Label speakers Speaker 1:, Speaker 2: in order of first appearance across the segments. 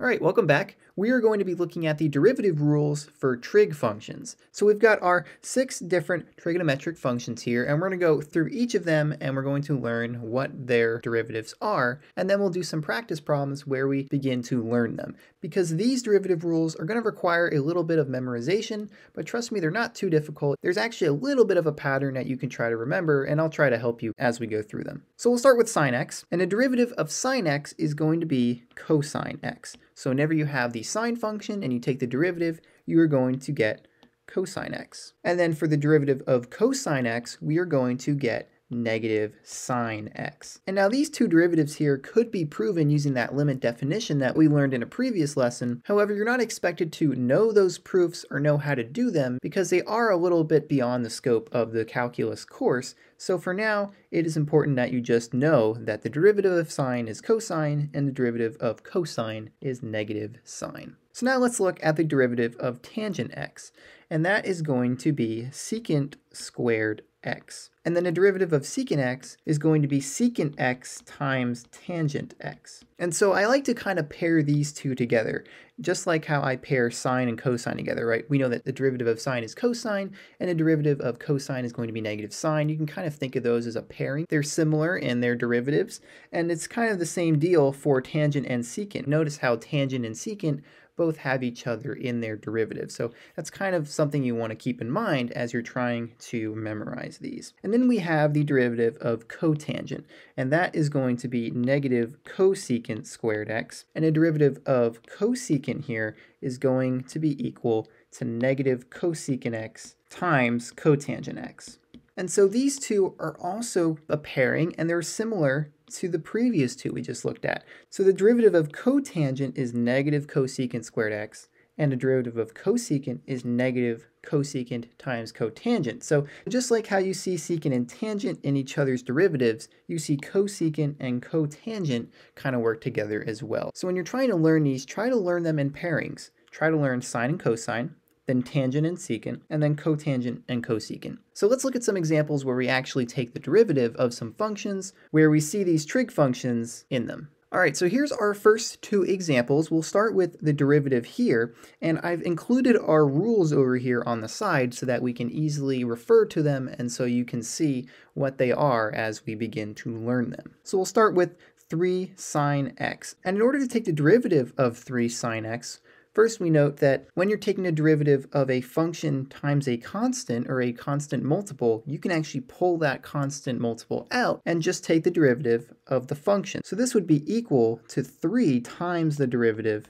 Speaker 1: All right, welcome back. We are going to be looking at the derivative rules for trig functions. So we've got our six different trigonometric functions here, and we're going to go through each of them, and we're going to learn what their derivatives are, and then we'll do some practice problems where we begin to learn them. Because these derivative rules are going to require a little bit of memorization, but trust me, they're not too difficult. There's actually a little bit of a pattern that you can try to remember, and I'll try to help you as we go through them. So we'll start with sine x, and a derivative of sine x is going to be cosine x. So whenever you have the sine function and you take the derivative, you are going to get cosine x. And then for the derivative of cosine x, we are going to get negative sine x. And now these two derivatives here could be proven using that limit definition that we learned in a previous lesson. However, you're not expected to know those proofs or know how to do them because they are a little bit beyond the scope of the calculus course. So for now, it is important that you just know that the derivative of sine is cosine and the derivative of cosine is negative sine. So now let's look at the derivative of tangent x, and that is going to be secant squared x. And then a derivative of secant x is going to be secant x times tangent x. And so I like to kind of pair these two together, just like how I pair sine and cosine together, right? We know that the derivative of sine is cosine, and the derivative of cosine is going to be negative sine. You can kind of think of those as a pairing. They're similar in their derivatives, and it's kind of the same deal for tangent and secant. Notice how tangent and secant both have each other in their derivative. So that's kind of something you want to keep in mind as you're trying to memorize these. And then we have the derivative of cotangent, and that is going to be negative cosecant squared x, and a derivative of cosecant here is going to be equal to negative cosecant x times cotangent x. And so these two are also a pairing and they're similar to the previous two we just looked at. So the derivative of cotangent is negative cosecant squared x, and the derivative of cosecant is negative cosecant times cotangent. So just like how you see secant and tangent in each other's derivatives, you see cosecant and cotangent kind of work together as well. So when you're trying to learn these, try to learn them in pairings. Try to learn sine and cosine, then tangent and secant, and then cotangent and cosecant. So let's look at some examples where we actually take the derivative of some functions where we see these trig functions in them. All right, so here's our first two examples. We'll start with the derivative here, and I've included our rules over here on the side so that we can easily refer to them and so you can see what they are as we begin to learn them. So we'll start with 3 sine x. And in order to take the derivative of 3 sine x, First, we note that when you're taking a derivative of a function times a constant or a constant multiple, you can actually pull that constant multiple out and just take the derivative of the function. So this would be equal to 3 times the derivative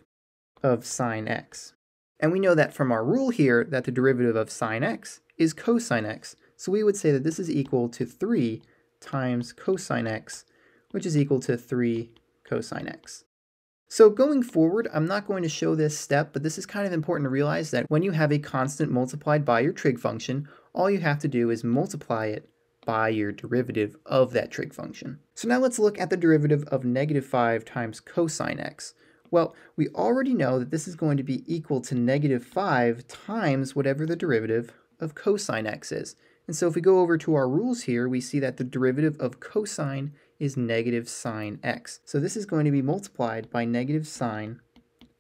Speaker 1: of sine x. And we know that from our rule here that the derivative of sine x is cosine x. So we would say that this is equal to 3 times cosine x, which is equal to 3 cosine x. So going forward, I'm not going to show this step, but this is kind of important to realize that when you have a constant multiplied by your trig function, all you have to do is multiply it by your derivative of that trig function. So now let's look at the derivative of negative 5 times cosine x. Well, we already know that this is going to be equal to negative 5 times whatever the derivative of cosine x is. And so if we go over to our rules here, we see that the derivative of cosine is negative sine x. So this is going to be multiplied by negative sine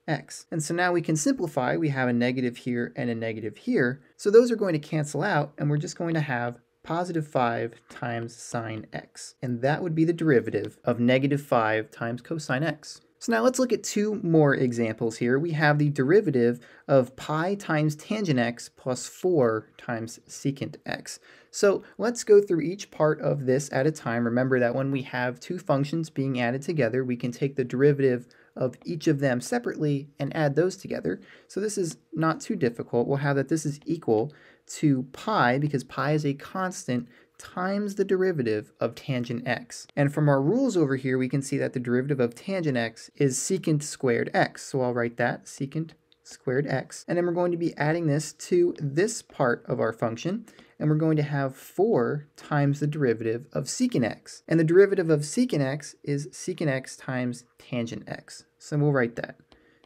Speaker 1: x. And so now we can simplify. We have a negative here and a negative here. So those are going to cancel out, and we're just going to have positive 5 times sine x. And that would be the derivative of negative 5 times cosine x. So now let's look at two more examples here. We have the derivative of pi times tangent x plus 4 times secant x. So let's go through each part of this at a time. Remember that when we have two functions being added together, we can take the derivative of each of them separately and add those together. So this is not too difficult. We'll have that this is equal to pi, because pi is a constant, times the derivative of tangent x. And from our rules over here, we can see that the derivative of tangent x is secant squared x. So I'll write that, secant squared x. And then we're going to be adding this to this part of our function. And we're going to have 4 times the derivative of secant x. And the derivative of secant x is secant x times tangent x. So we'll write that.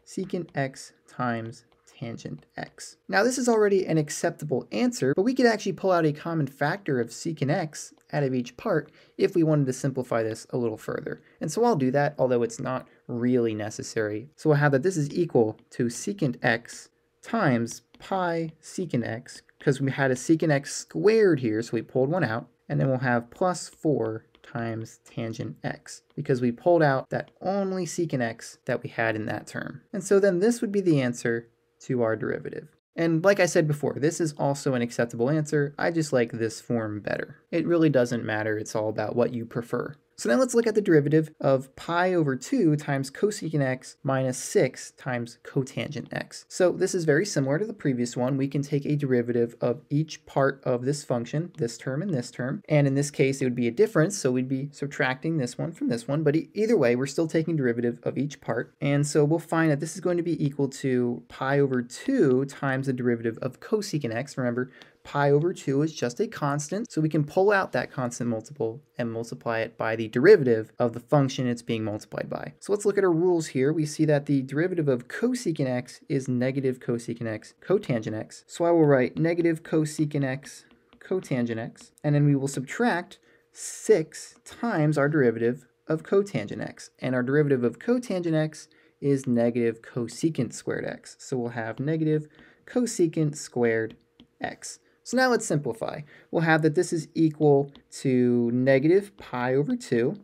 Speaker 1: Secant x times tangent x. Now this is already an acceptable answer, but we could actually pull out a common factor of secant x out of each part if we wanted to simplify this a little further. And so I'll do that, although it's not really necessary. So we'll have that this is equal to secant x times pi secant x, because we had a secant x squared here, so we pulled one out, and then we'll have plus 4 times tangent x, because we pulled out that only secant x that we had in that term. And so then this would be the answer to our derivative. And like I said before, this is also an acceptable answer. I just like this form better. It really doesn't matter. It's all about what you prefer. So now let's look at the derivative of pi over 2 times cosecant x minus 6 times cotangent x. So this is very similar to the previous one. We can take a derivative of each part of this function, this term and this term, and in this case it would be a difference, so we'd be subtracting this one from this one, but either way we're still taking derivative of each part, and so we'll find that this is going to be equal to pi over 2 times the derivative of cosecant x. Remember, pi over 2 is just a constant, so we can pull out that constant multiple and multiply it by the derivative of the function it's being multiplied by. So let's look at our rules here. We see that the derivative of cosecant x is negative cosecant x cotangent x. So I will write negative cosecant x cotangent x, and then we will subtract 6 times our derivative of cotangent x. And our derivative of cotangent x is negative cosecant squared x. So we'll have negative cosecant squared x. So now let's simplify. We'll have that this is equal to negative pi over 2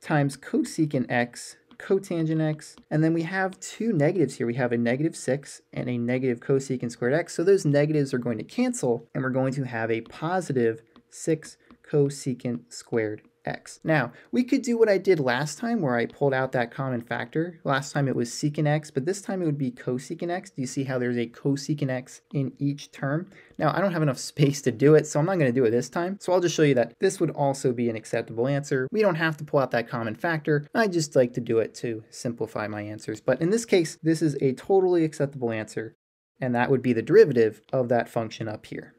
Speaker 1: times cosecant x cotangent x, and then we have two negatives here. We have a negative 6 and a negative cosecant squared x, so those negatives are going to cancel, and we're going to have a positive 6 cosecant squared x. Now, we could do what I did last time where I pulled out that common factor. Last time it was secant x, but this time it would be cosecant x. Do you see how there's a cosecant x in each term? Now, I don't have enough space to do it, so I'm not going to do it this time. So I'll just show you that this would also be an acceptable answer. We don't have to pull out that common factor. I just like to do it to simplify my answers. But in this case, this is a totally acceptable answer, and that would be the derivative of that function up here.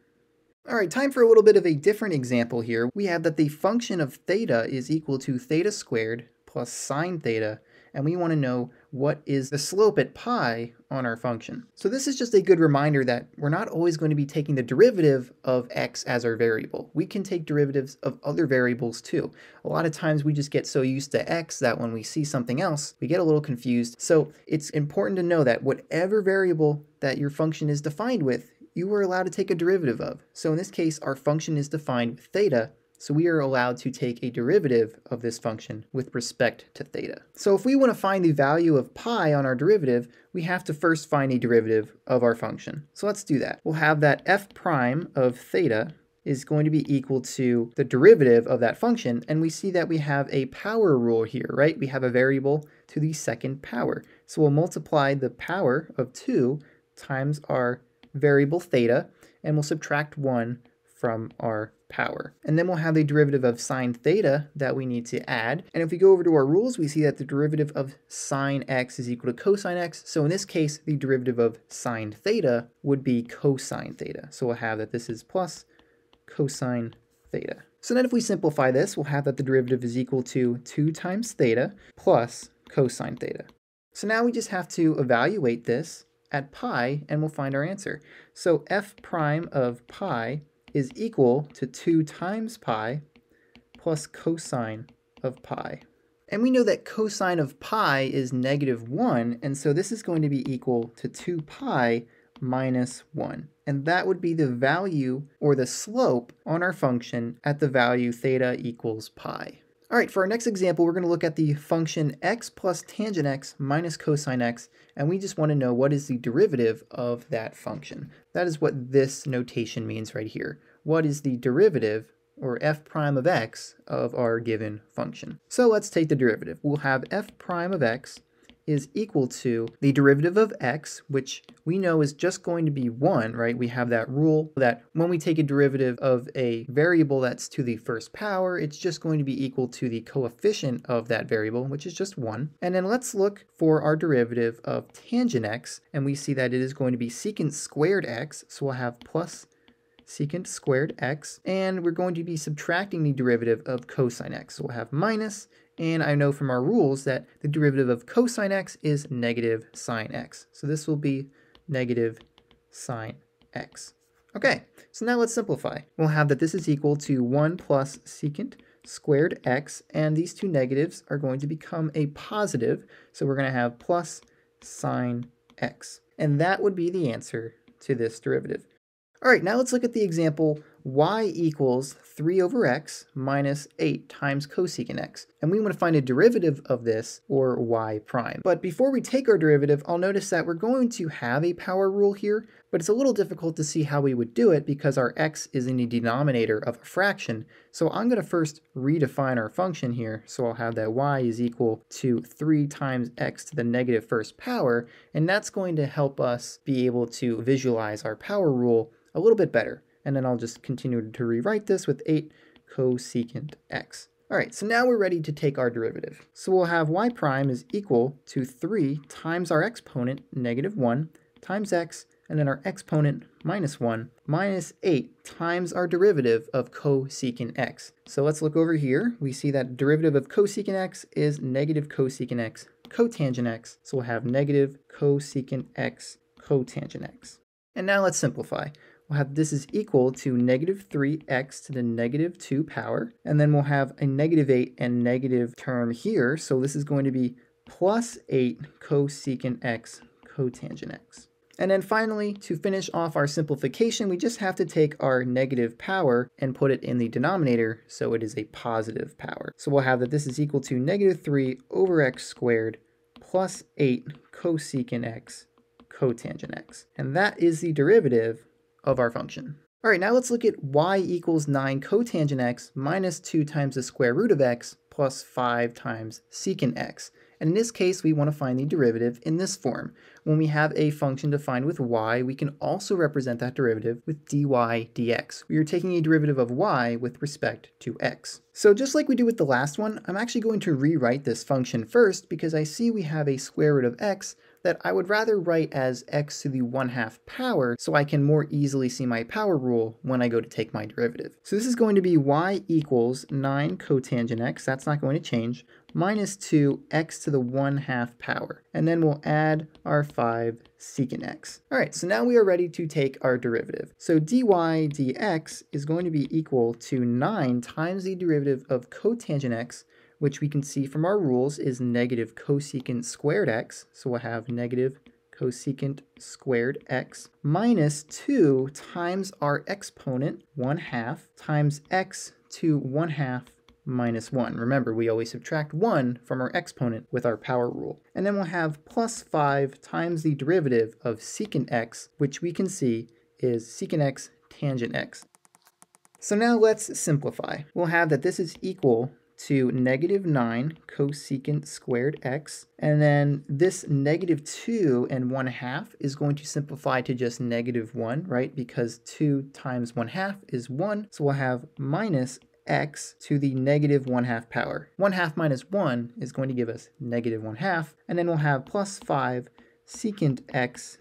Speaker 1: All right, time for a little bit of a different example here. We have that the function of theta is equal to theta squared plus sine theta, and we want to know what is the slope at pi on our function. So this is just a good reminder that we're not always going to be taking the derivative of x as our variable. We can take derivatives of other variables too. A lot of times we just get so used to x that when we see something else, we get a little confused. So it's important to know that whatever variable that your function is defined with, you are allowed to take a derivative of. So in this case, our function is defined with theta, so we are allowed to take a derivative of this function with respect to theta. So if we want to find the value of pi on our derivative, we have to first find a derivative of our function. So let's do that. We'll have that f prime of theta is going to be equal to the derivative of that function, and we see that we have a power rule here, right? We have a variable to the second power. So we'll multiply the power of 2 times our variable theta, and we'll subtract 1 from our power. And then we'll have the derivative of sine theta that we need to add. And if we go over to our rules, we see that the derivative of sine x is equal to cosine x. So in this case, the derivative of sine theta would be cosine theta. So we'll have that this is plus cosine theta. So then if we simplify this, we'll have that the derivative is equal to 2 times theta plus cosine theta. So now we just have to evaluate this at pi and we'll find our answer. So f prime of pi is equal to 2 times pi plus cosine of pi. And we know that cosine of pi is negative 1, and so this is going to be equal to 2 pi minus 1. And that would be the value or the slope on our function at the value theta equals pi. All right, for our next example, we're going to look at the function x plus tangent x minus cosine x, and we just want to know what is the derivative of that function. That is what this notation means right here. What is the derivative, or f prime of x, of our given function? So let's take the derivative. We'll have f prime of x is equal to the derivative of x, which we know is just going to be 1, right? We have that rule that when we take a derivative of a variable that's to the first power, it's just going to be equal to the coefficient of that variable, which is just 1. And then let's look for our derivative of tangent x, and we see that it is going to be secant squared x, so we'll have plus secant squared x, and we're going to be subtracting the derivative of cosine x. So we'll have minus, and I know from our rules that the derivative of cosine x is negative sine x. So this will be negative sine x. Okay, so now let's simplify. We'll have that this is equal to 1 plus secant squared x, and these two negatives are going to become a positive, so we're going to have plus sine x. And that would be the answer to this derivative. All right, now let's look at the example y equals 3 over x minus 8 times cosecant x. And we want to find a derivative of this, or y prime. But before we take our derivative, I'll notice that we're going to have a power rule here, but it's a little difficult to see how we would do it because our x is in the denominator of a fraction. So I'm going to first redefine our function here. So I'll have that y is equal to 3 times x to the negative first power, and that's going to help us be able to visualize our power rule a little bit better and then I'll just continue to rewrite this with 8 cosecant x. All right, so now we're ready to take our derivative. So we'll have y prime is equal to 3 times our exponent, negative 1, times x, and then our exponent, minus 1, minus 8 times our derivative of cosecant x. So let's look over here. We see that derivative of cosecant x is negative cosecant x cotangent x. So we'll have negative cosecant x cotangent x. And now let's simplify we'll have this is equal to negative 3x to the negative 2 power, and then we'll have a negative 8 and negative term here, so this is going to be plus 8 cosecant x cotangent x. And then finally, to finish off our simplification, we just have to take our negative power and put it in the denominator so it is a positive power. So we'll have that this is equal to negative 3 over x squared plus 8 cosecant x cotangent x. And that is the derivative of our function. All right, now let's look at y equals 9 cotangent x minus 2 times the square root of x plus 5 times secant x. And in this case, we want to find the derivative in this form. When we have a function defined with y, we can also represent that derivative with dy dx. We are taking a derivative of y with respect to x. So just like we do with the last one, I'm actually going to rewrite this function first because I see we have a square root of x that I would rather write as x to the 1 half power so I can more easily see my power rule when I go to take my derivative. So this is going to be y equals 9 cotangent x, that's not going to change, minus 2 x to the 1 half power. And then we'll add our 5 secant x. All right, so now we are ready to take our derivative. So dy dx is going to be equal to 9 times the derivative of cotangent x which we can see from our rules is negative cosecant squared x. So we'll have negative cosecant squared x minus 2 times our exponent, 1 half, times x to 1 half minus 1. Remember, we always subtract 1 from our exponent with our power rule. And then we'll have plus 5 times the derivative of secant x, which we can see is secant x tangent x. So now let's simplify. We'll have that this is equal to negative 9 cosecant squared x. And then this negative 2 and 1 half is going to simplify to just negative 1, right? Because 2 times 1 half is 1. So we'll have minus x to the negative 1 half power. 1 half minus 1 is going to give us negative 1 half. And then we'll have plus 5 secant x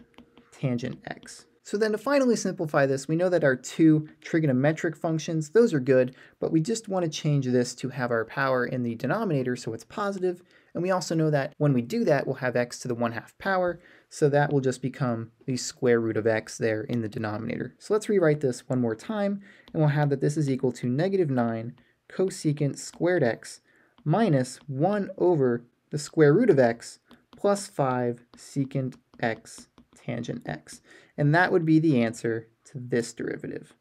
Speaker 1: tangent x. So then to finally simplify this, we know that our two trigonometric functions, those are good, but we just want to change this to have our power in the denominator so it's positive. and we also know that when we do that, we'll have x to the 1 half power, so that will just become the square root of x there in the denominator. So let's rewrite this one more time, and we'll have that this is equal to negative 9 cosecant squared x minus 1 over the square root of x plus 5 secant x tangent x. And that would be the answer to this derivative.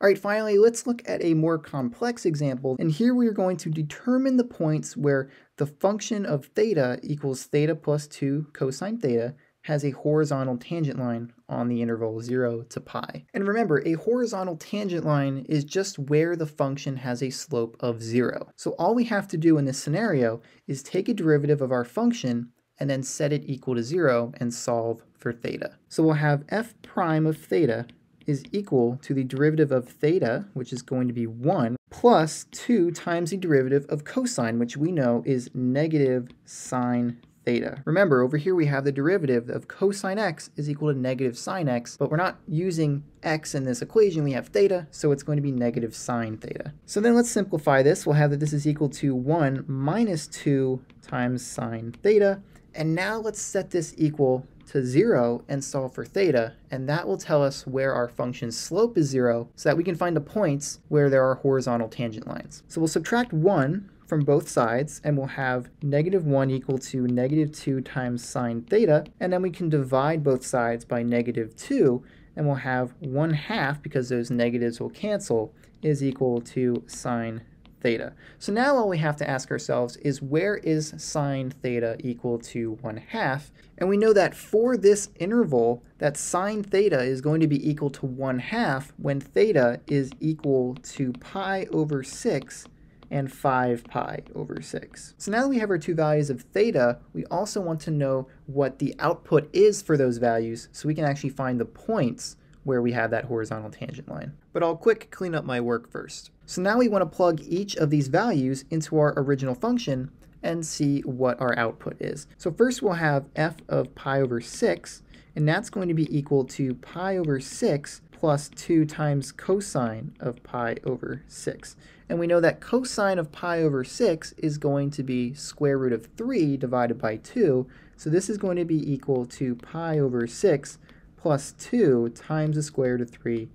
Speaker 1: All right, finally, let's look at a more complex example. And here we are going to determine the points where the function of theta equals theta plus 2 cosine theta has a horizontal tangent line on the interval 0 to pi. And remember, a horizontal tangent line is just where the function has a slope of 0. So all we have to do in this scenario is take a derivative of our function and then set it equal to 0 and solve for theta. So we'll have f prime of theta is equal to the derivative of theta, which is going to be 1, plus 2 times the derivative of cosine, which we know is negative sine theta. Remember, over here we have the derivative of cosine x is equal to negative sine x, but we're not using x in this equation, we have theta, so it's going to be negative sine theta. So then let's simplify this. We'll have that this is equal to 1 minus 2 times sine theta, and now let's set this equal to 0 and solve for theta, and that will tell us where our function's slope is 0 so that we can find the points where there are horizontal tangent lines. So we'll subtract 1 from both sides and we'll have negative 1 equal to negative 2 times sine theta, and then we can divide both sides by negative 2 and we'll have 1 half, because those negatives will cancel, is equal to sine theta. So now all we have to ask ourselves is where is sine theta equal to 1 half? And we know that for this interval, that sine theta is going to be equal to 1 half when theta is equal to pi over 6 and 5 pi over 6. So now that we have our two values of theta, we also want to know what the output is for those values so we can actually find the points where we have that horizontal tangent line. But I'll quick clean up my work first. So now we want to plug each of these values into our original function and see what our output is. So first we'll have f of pi over 6, and that's going to be equal to pi over 6 plus 2 times cosine of pi over 6. And we know that cosine of pi over 6 is going to be square root of 3 divided by 2. So this is going to be equal to pi over 6 plus 2 times the square root of 3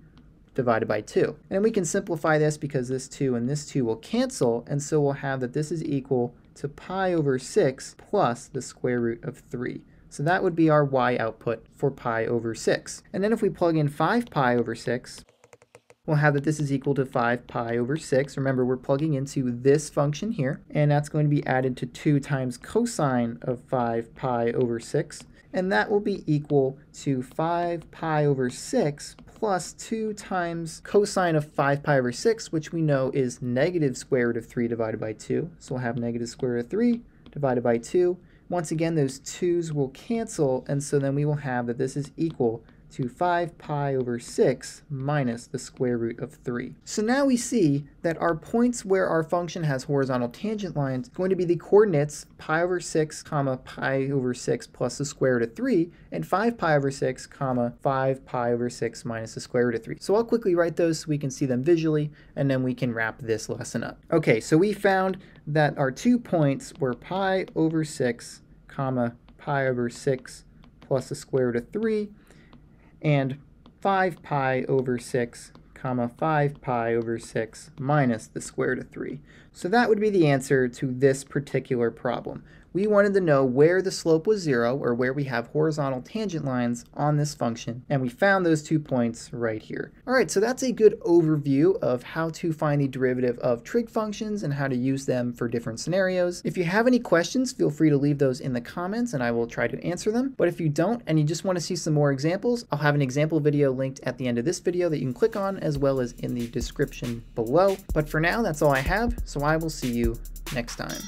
Speaker 1: divided by 2. And we can simplify this because this 2 and this 2 will cancel, and so we'll have that this is equal to pi over 6 plus the square root of 3. So that would be our y output for pi over 6. And then if we plug in 5 pi over 6, we'll have that this is equal to 5 pi over 6. Remember, we're plugging into this function here, and that's going to be added to 2 times cosine of 5 pi over 6 and that will be equal to 5 pi over 6 plus 2 times cosine of 5 pi over 6, which we know is negative square root of 3 divided by 2. So we'll have negative square root of 3 divided by 2. Once again, those 2's will cancel, and so then we will have that this is equal to 5 pi over 6 minus the square root of 3. So now we see that our points where our function has horizontal tangent lines going to be the coordinates pi over 6 comma pi over 6 plus the square root of 3 and 5 pi over 6 comma 5 pi over 6 minus the square root of 3. So I'll quickly write those so we can see them visually and then we can wrap this lesson up. Okay, so we found that our two points were pi over 6 comma pi over 6 plus the square root of 3 and 5 pi over 6 comma 5 pi over 6 minus the square root of 3. So that would be the answer to this particular problem we wanted to know where the slope was zero, or where we have horizontal tangent lines on this function, and we found those two points right here. All right, so that's a good overview of how to find the derivative of trig functions and how to use them for different scenarios. If you have any questions, feel free to leave those in the comments and I will try to answer them. But if you don't and you just want to see some more examples, I'll have an example video linked at the end of this video that you can click on as well as in the description below. But for now, that's all I have, so I will see you next time.